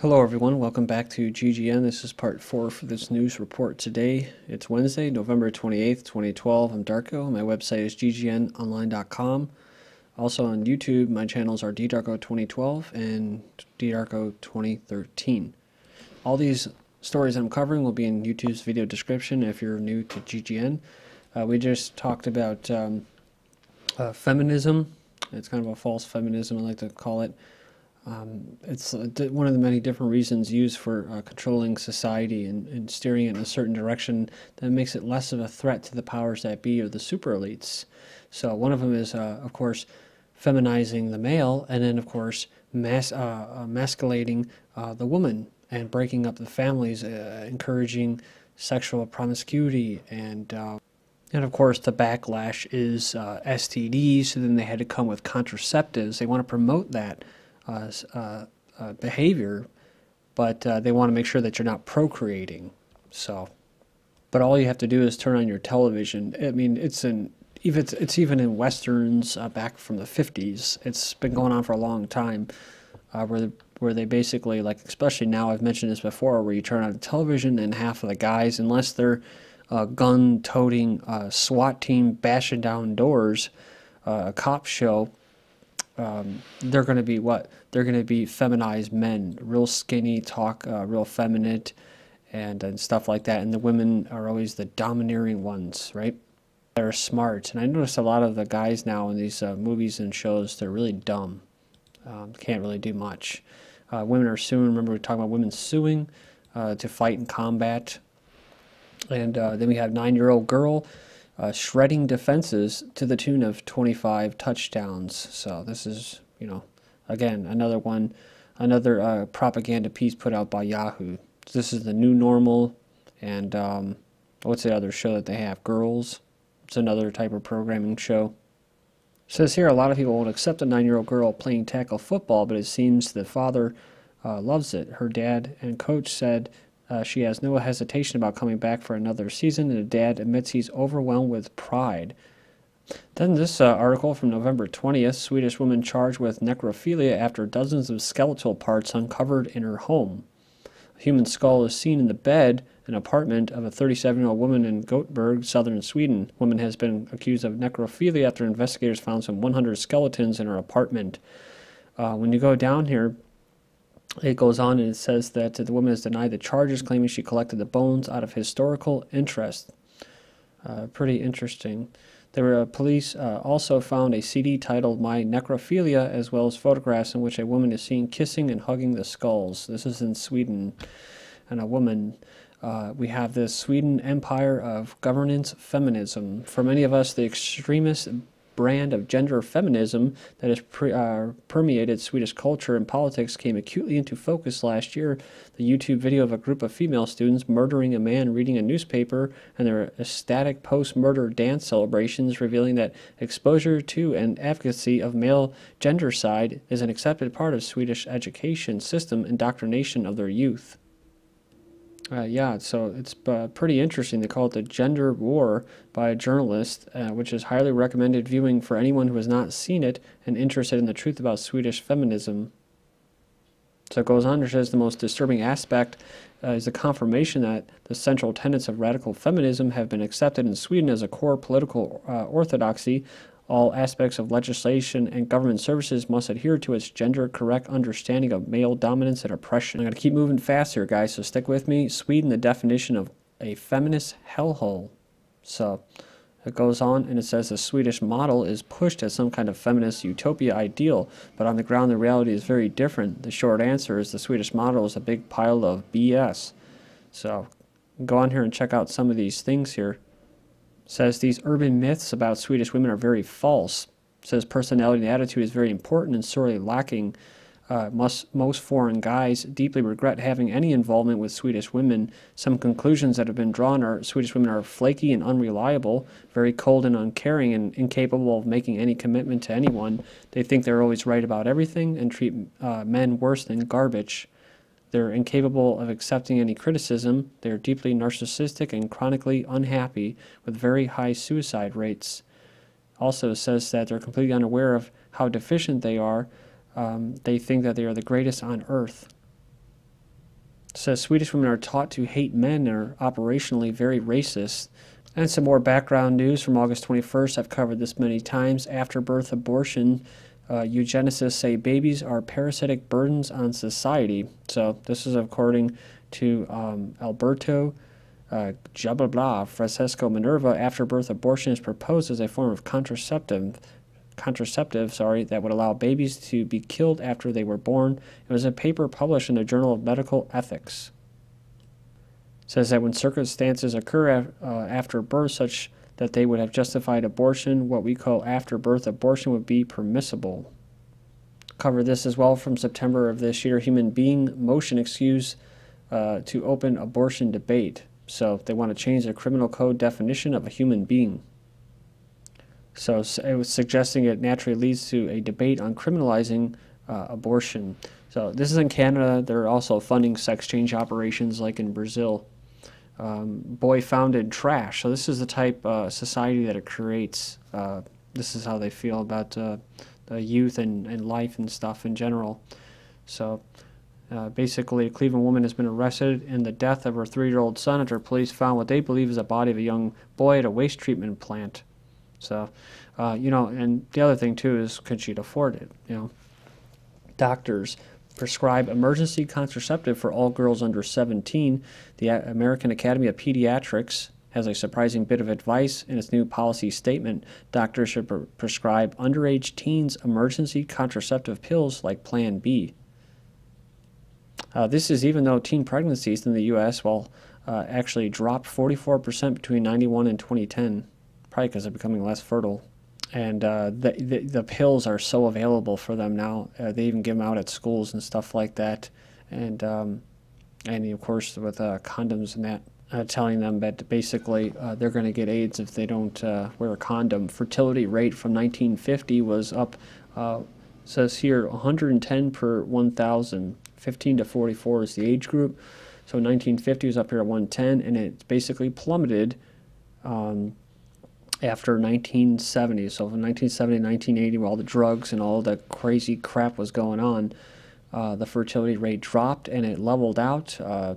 Hello, everyone. Welcome back to GGN. This is part four for this news report today. It's Wednesday, November 28th, 2012. I'm Darko. My website is ggnonline.com. Also on YouTube, my channels are ddarko2012 and ddarko2013. All these stories I'm covering will be in YouTube's video description if you're new to GGN. Uh, we just talked about um, uh, feminism. It's kind of a false feminism, I like to call it. Um, it's uh, one of the many different reasons used for uh, controlling society and, and, steering it in a certain direction that makes it less of a threat to the powers that be or the super elites. So one of them is, uh, of course, feminizing the male, and then, of course, mas- uh, emasculating uh, the woman and breaking up the families, uh, encouraging sexual promiscuity and and of course, the backlash is STDs, so then they had to come with contraceptives. They want to promote that uh, uh, uh, behavior, but they want to make sure that you're not procreating. So, but all you have to do is turn on your television. I mean, it's in even it's, it's even in westerns uh, back from the 50s. It's been going on for a long time, uh, where where they basically like, especially now. I've mentioned this before, where you turn on the television and half of the guys, unless they're uh, gun-toting SWAT team bashing down doors, a cop show, um, they're going to be what? They're going to be feminized men, real skinny, talk uh, real feminine, and, and stuff like that. And the women are always the domineering ones, right? They're smart. And I notice a lot of the guys now in these uh, movies and shows, they're really dumb. Um, can't really do much. Uh, women are suing. Remember, we were talking about women suing uh, to fight in combat. And uh, then we have nine year old girl uh, shredding defenses to the tune of 25 touchdowns. So this is, you know, again another one, another uh, propaganda piece put out by Yahoo. This is the new normal, and um, what's the other show that they have? Girls. It's another type of programming show. It says here a lot of people won't accept a nine-year-old girl playing tackle football, but it seems the father uh, loves it. Her dad and coach said uh, she has no hesitation about coming back for another season, and the dad admits he's overwhelmed with pride. Then this uh, article from November 20th Swedish woman charged with necrophilia after dozens of skeletal parts uncovered in her home. A human skull is seen in the bed, an apartment of a 37 year old woman in Gothenburg, southern Sweden. Woman has been accused of necrophilia after investigators found some 100 skeletons in her apartment. Uh, when you go down here, it goes on and it says that the woman has denied the charges, claiming she collected the bones out of historical interest. Uh, pretty interesting. Were uh, police uh, also found a CD titled "My Necrophilia," as well as photographs in which a woman is seen kissing and hugging the skulls. This is in Sweden, and a woman. Uh, we have this Sweden empire of governance feminism. For many of us, the extremist brand of gender feminism that has pre, uh, permeated Swedish culture and politics came acutely into focus last year. The YouTube video of a group of female students murdering a man reading a newspaper and their ecstatic post murder dance celebrations revealing that exposure to and advocacy of male gendercide is an accepted part of Swedish education system indoctrination of their youth. Uh, yeah, so it's uh, pretty interesting. They call it the Gender War by a journalist, uh, which is highly recommended viewing for anyone who has not seen it and interested in the truth about Swedish feminism. So it goes on to says the most disturbing aspect uh, is the confirmation that the central tenets of radical feminism have been accepted in Sweden as a core political uh, orthodoxy all aspects of legislation and government services must adhere to its gender correct understanding of male dominance and oppression. I'm going to keep moving fast here, guys, so stick with me. Sweden, the definition of a feminist hellhole. So it goes on and it says the Swedish model is pushed as some kind of feminist utopia ideal, but on the ground the reality is very different. The short answer is the Swedish model is a big pile of BS. So go on here and check out some of these things here says these urban myths about Swedish women are very false. Says personality and attitude is very important and sorely lacking. Uh, most, most foreign guys deeply regret having any involvement with Swedish women. Some conclusions that have been drawn are Swedish women are flaky and unreliable, very cold and uncaring, and incapable of making any commitment to anyone. They think they're always right about everything and treat uh, men worse than garbage. They're incapable of accepting any criticism. They're deeply narcissistic and chronically unhappy with very high suicide rates. Also says that they're completely unaware of how deficient they are. Um, they think that they are the greatest on earth. says Swedish women are taught to hate men and are operationally very racist. And some more background news from August 21st. I've covered this many times. After birth abortion, uh, eugenicists say babies are parasitic burdens on society. So this is according to um, Alberto uh, Francesco Minerva. After birth abortion is proposed as a form of contraceptive contraceptive, sorry, that would allow babies to be killed after they were born. It was a paper published in the Journal of Medical Ethics. It says that when circumstances occur af uh, after birth, such that they would have justified abortion, what we call after birth abortion would be permissible. Cover this as well from September of this year. Human being motion excuse uh, to open abortion debate. So they want to change the criminal code definition of a human being. So it was suggesting it naturally leads to a debate on criminalizing uh, abortion. So this is in Canada. They're also funding sex change operations like in Brazil. Um, boy founded trash. So this is the type uh, society that it creates. Uh, this is how they feel about uh, the youth and, and life and stuff in general. So uh, basically, a Cleveland woman has been arrested in the death of her three-year-old son after police found what they believe is a body of a young boy at a waste treatment plant. So, uh, you know, and the other thing too is could she afford it? You know, doctors prescribe emergency contraceptive for all girls under 17. The American Academy of Pediatrics has a surprising bit of advice in its new policy statement. Doctors should pre prescribe underage teens emergency contraceptive pills like Plan B. Uh, this is even though teen pregnancies in the U.S. will uh, actually dropped 44% between 91 and 2010 probably because they're becoming less fertile. And uh, the, the, the pills are so available for them now. Uh, they even give them out at schools and stuff like that. And um, and of course with uh, condoms and that, uh, telling them that basically uh, they're going to get AIDS if they don't uh, wear a condom. Fertility rate from 1950 was up. says here 110 per 1,000. 15 to 44 is the age group. So 1950 was up here at 110, and it basically plummeted. Um, after 1970. So from 1970 to 1980, where all the drugs and all the crazy crap was going on, uh, the fertility rate dropped and it leveled out uh,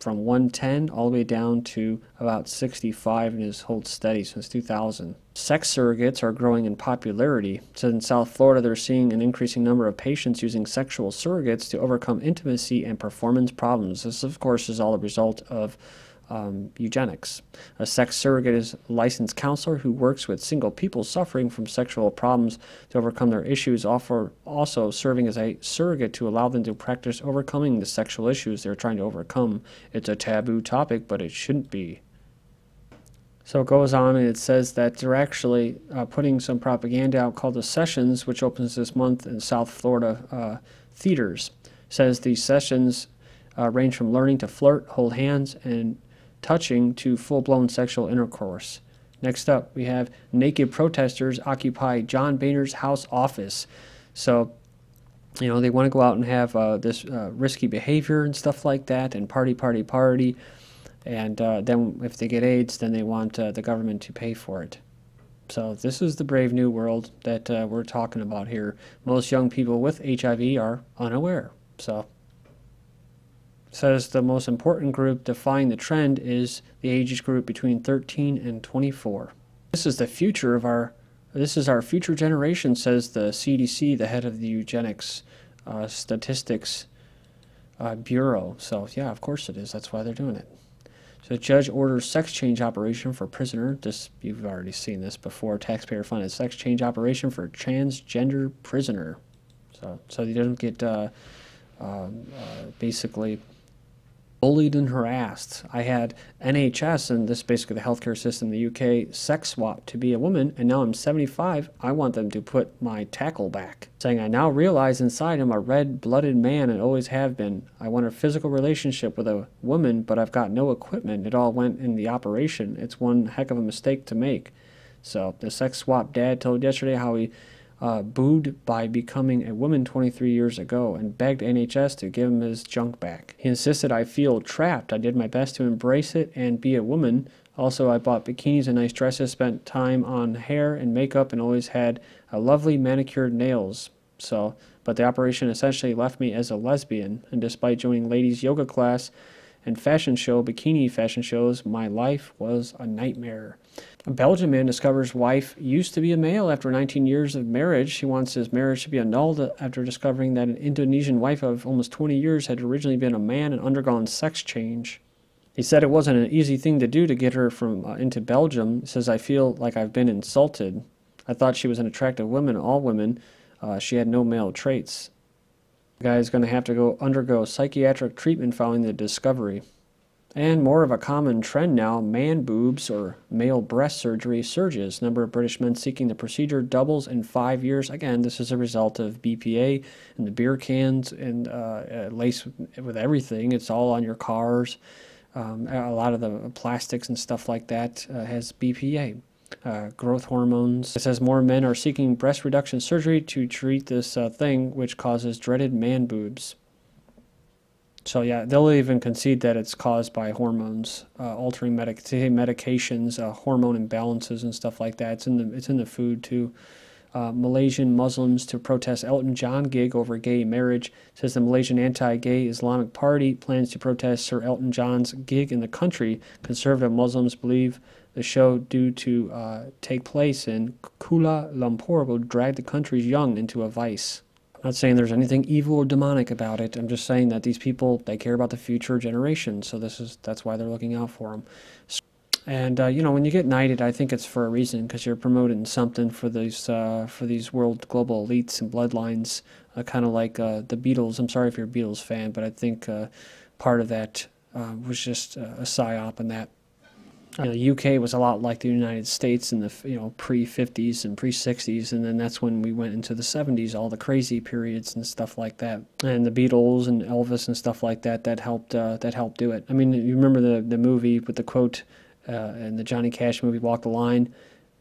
from 110 all the way down to about 65 and has held steady since 2000. Sex surrogates are growing in popularity. So in South Florida, they're seeing an increasing number of patients using sexual surrogates to overcome intimacy and performance problems. This, of course, is all a result of um, eugenics. A sex surrogate is a licensed counselor who works with single people suffering from sexual problems to overcome their issues, offer, also serving as a surrogate to allow them to practice overcoming the sexual issues they're trying to overcome. It's a taboo topic, but it shouldn't be. So it goes on and it says that they're actually uh, putting some propaganda out called the Sessions, which opens this month in South Florida uh, theaters. It says these sessions uh, range from learning to flirt, hold hands, and touching to full blown sexual intercourse. Next up, we have naked protesters occupy John Boehner's house office. So, you know, they want to go out and have uh, this uh, risky behavior and stuff like that, and party, party, party. And uh, then, if they get AIDS, then they want uh, the government to pay for it. So, this is the brave new world that uh, we're talking about here. Most young people with HIV are unaware. So, says the most important group defying the trend is the age group between 13 and 24. This is the future of our this is our future generation, says the CDC, the head of the eugenics uh, statistics uh, bureau. So yeah, of course it is. That's why they're doing it. So judge orders sex change operation for prisoner. This you've already seen this before. Taxpayer funded sex change operation for transgender prisoner. So so he doesn't get uh, um, uh basically bullied and harassed. I had NHS, and this is basically the healthcare system in the UK, sex swap to be a woman, and now I'm 75. I want them to put my tackle back. Saying, I now realize inside I'm a red blooded man and always have been. I want a physical relationship with a woman, but I've got no equipment. It all went in the operation. It's one heck of a mistake to make. So, the sex swap dad told yesterday how he uh, booed by becoming a woman 23 years ago and begged NHS to give him his junk back. He insisted I feel trapped. I did my best to embrace it and be a woman. Also, I bought bikinis and nice dresses, spent time on hair and makeup, and always had a lovely manicured nails. So, but the operation essentially left me as a lesbian, and despite joining ladies' yoga class and fashion show, bikini fashion shows, my life was a nightmare. A Belgian man discovers wife used to be a male after 19 years of marriage. He wants his marriage to be annulled after discovering that an Indonesian wife of almost 20 years had originally been a man and undergone sex change. He said it wasn't an easy thing to do to get her from uh, into Belgium. He says, I feel like I've been insulted. I thought she was an attractive woman, all women. Uh, she had no male traits. The guy is going to have to go undergo psychiatric treatment following the discovery. And more of a common trend now, man boobs or male breast surgery surges. Number of British men seeking the procedure doubles in five years. Again, this is a result of BPA and the beer cans and uh, lace with everything. It's all on your cars. Um, a lot of the plastics and stuff like that uh, has BPA. Uh, growth hormones. It says more men are seeking breast reduction surgery to treat this uh, thing, which causes dreaded man boobs. So yeah, they'll even concede that it's caused by hormones, uh, altering medic medications, uh, hormone imbalances, and stuff like that. It's in the it's in the food too. Uh, Malaysian Muslims to protest Elton John gig over gay marriage. says the Malaysian anti-gay Islamic Party plans to protest Sir Elton John's gig in the country. Conservative Muslims believe the show due to uh, take place in Kuala Lumpur will drag the country's young into a vice. I'm not saying there's anything evil or demonic about it. I'm just saying that these people they care about the future generation, so this is that's why they're looking out for them. And uh, you know, when you get knighted, I think it's for a reason because you're promoting something for these uh, for these world global elites and bloodlines, uh, kind of like uh, the Beatles. I'm sorry if you're a Beatles fan, but I think uh, part of that uh, was just a psyop and that you know, the UK was a lot like the United States in the you know pre 50s and pre 60s, and then that's when we went into the 70s, all the crazy periods and stuff like that, and the Beatles and Elvis and stuff like that that helped uh, that helped do it. I mean, you remember the the movie with the quote uh, in the Johnny Cash movie "Walk the Line"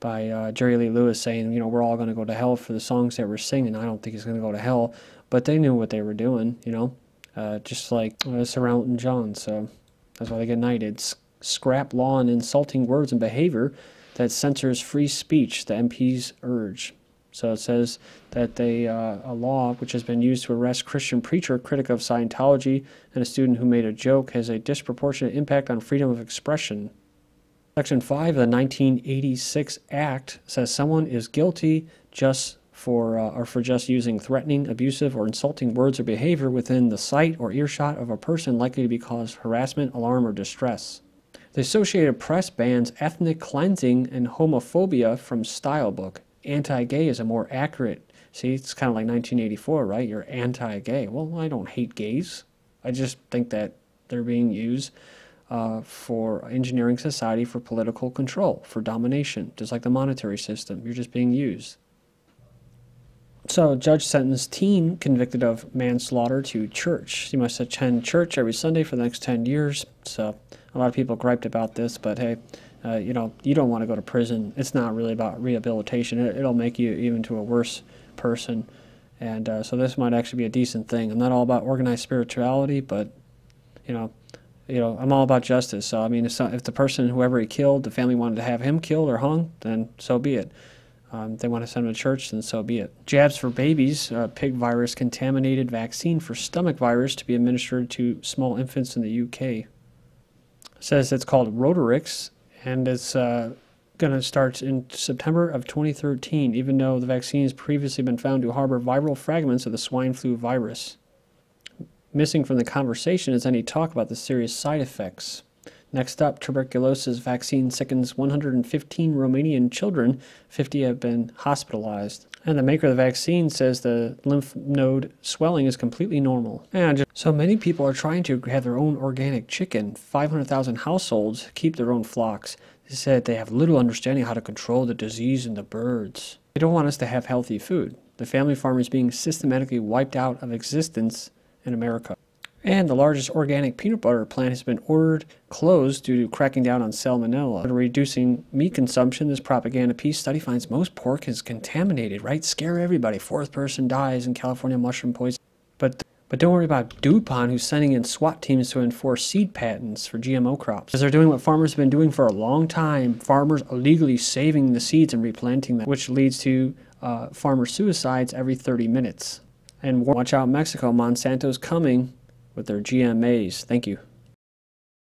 by uh, Jerry Lee Lewis saying, you know, we're all going to go to hell for the songs that we're singing. I don't think he's going to go to hell, but they knew what they were doing, you know, uh, just like uh, Sir Elton John. So that's why they get knighted scrap law and insulting words and behavior that censors free speech, the MPs urge. So it says that they, uh, a law which has been used to arrest Christian preacher, critic of Scientology, and a student who made a joke has a disproportionate impact on freedom of expression. Section 5 of the 1986 Act says someone is guilty just for uh, or for just using threatening, abusive, or insulting words or behavior within the sight or earshot of a person likely to be cause harassment, alarm, or distress. The Associated Press bans ethnic cleansing and homophobia from Stylebook. Anti-gay is a more accurate. See, it's kind of like 1984, right? You're anti-gay. Well, I don't hate gays. I just think that they're being used uh, for engineering society for political control, for domination, just like the monetary system. You're just being used. So, judge sentenced teen convicted of manslaughter to church. She must attend church every Sunday for the next 10 years. So, a lot of people griped about this, but hey, uh, you know, you don't want to go to prison. It's not really about rehabilitation. It, will make you even to a worse person. And uh, so this might actually be a decent thing. I'm not all about organized spirituality, but you know, you know, I'm all about justice. So I mean, if, if the person, whoever he killed, the family wanted to have him killed or hung, then so be it. Um, they want to send them to church, then so be it. Jabs for babies, uh, pig virus contaminated vaccine for stomach virus to be administered to small infants in the UK says it's called Rotarix, and it's uh, going to start in September of 2013, even though the vaccine has previously been found to harbor viral fragments of the swine flu virus. Missing from the conversation is any talk about the serious side effects. Next up, tuberculosis vaccine sickens 115 Romanian children, 50 have been hospitalized. And the maker of the vaccine says the lymph node swelling is completely normal. And so many people are trying to have their own organic chicken. 500,000 households keep their own flocks. They said they have little understanding how to control the disease in the birds. They don't want us to have healthy food. The family farm is being systematically wiped out of existence in America. And the largest organic peanut butter plant has been ordered closed due to cracking down on salmonella. Reducing meat consumption, this propaganda piece study finds most pork is contaminated, right? Scare everybody. Fourth person dies in California mushroom poisoning. But but don't worry about DuPont, who's sending in SWAT teams to enforce seed patents for GMO crops. Because they're doing what farmers have been doing for a long time. Farmers illegally saving the seeds and replanting them, which leads to uh, farmer suicides every 30 minutes. And watch out, Mexico. Monsanto's coming with their GMAs. Thank you.